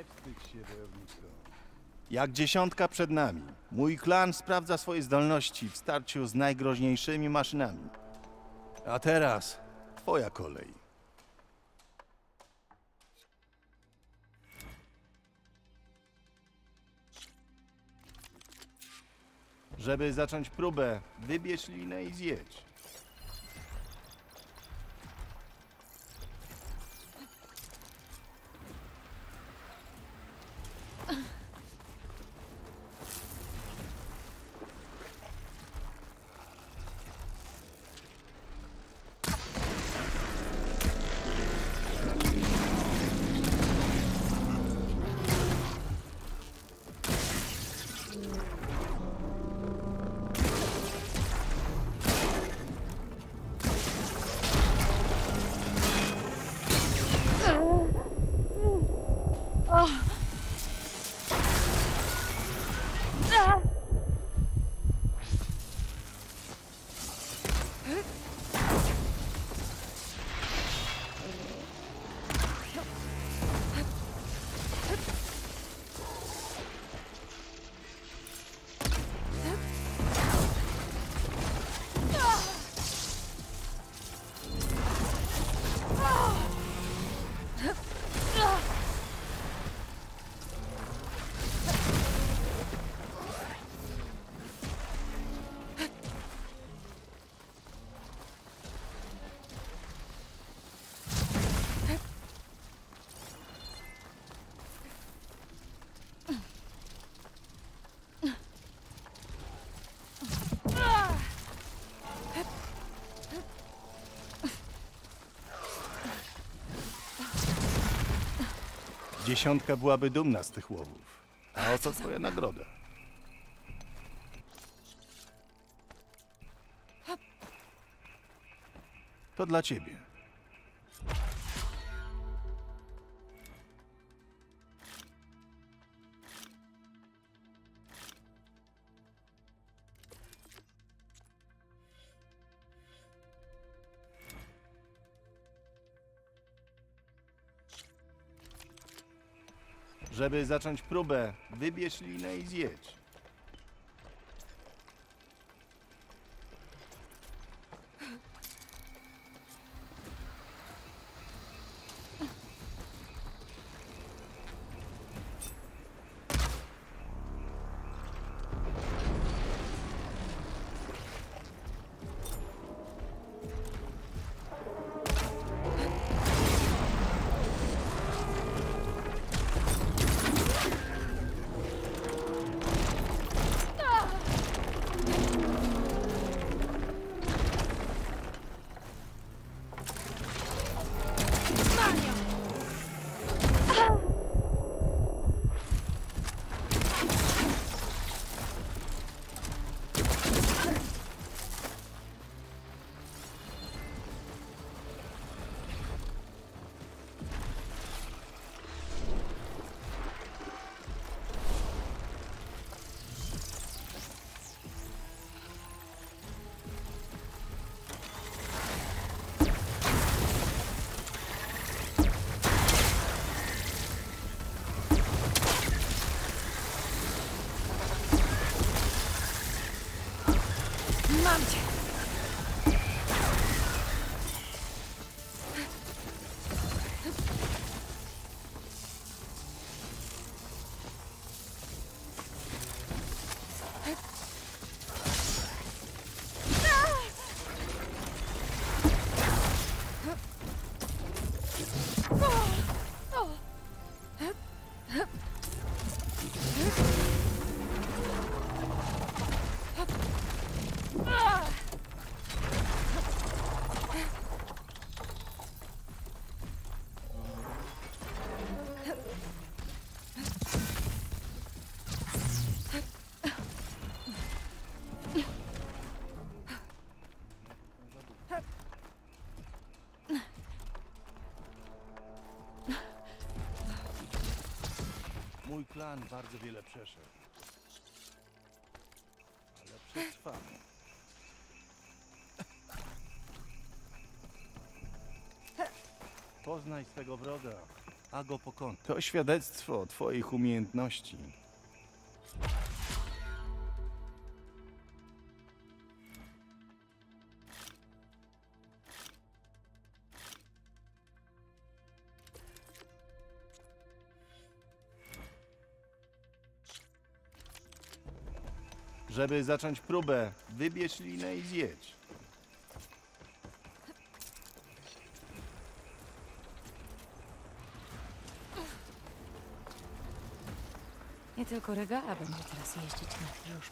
Nie wstydź się, wojowniczko. Jak dziesiątka przed nami, mój klan sprawdza swoje zdolności w starciu z najgroźniejszymi maszynami. A teraz twoja kolej. Żeby zacząć próbę, wybierz linę i zjedź. Dziesiątka byłaby dumna z tych łowów. A oto twoja nagroda. To dla ciebie. Żeby zacząć próbę, wybierz linę i zjedź. Mam bardzo wiele przeszedł. Ale przetrwamy. Poznaj swego wroga a go pokonać. To świadectwo twoich umiejętności. Żeby zacząć próbę, wybierz linę i zjedź. Nie tylko regala będzie teraz jeździć na już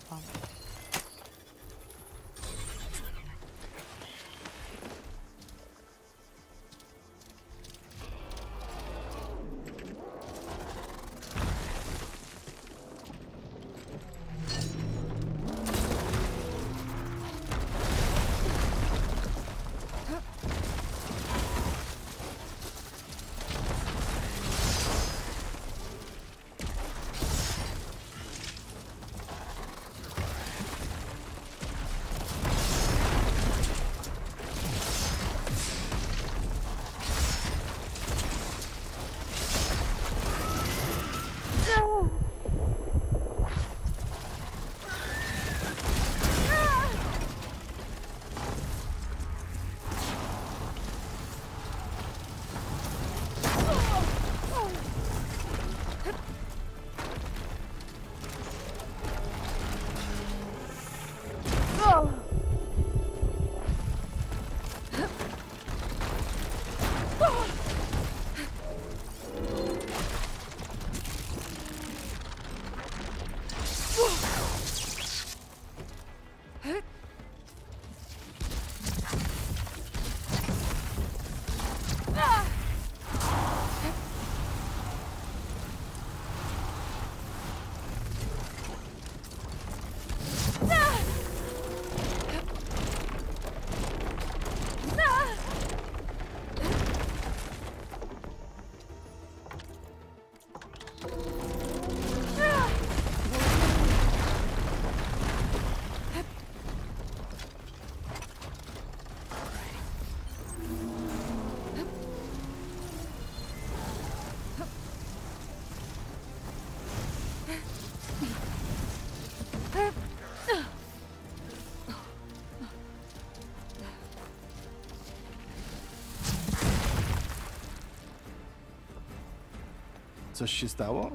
Coś się stało?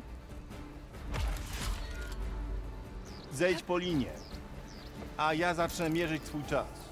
Zejdź po linie, a ja zacznę mierzyć twój czas.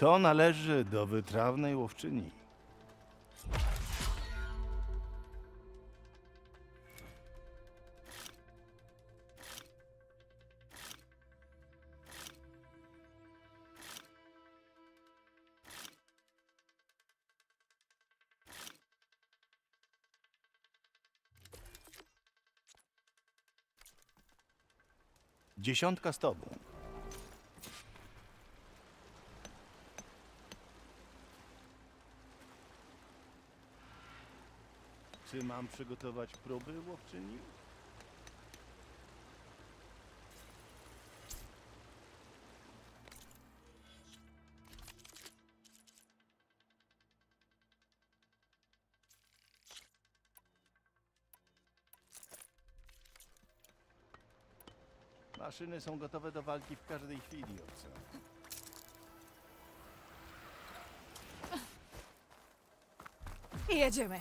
To należy do wytrawnej łowczyni. Dziesiątka z tobą. Czy mam przygotować próby łowczyni? Maszyny są gotowe do walki w każdej chwili, ojca. Jedziemy.